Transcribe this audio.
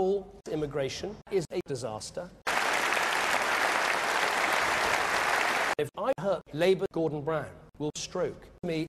all immigration is a disaster. If I hurt Labour Gordon Brown will stroke me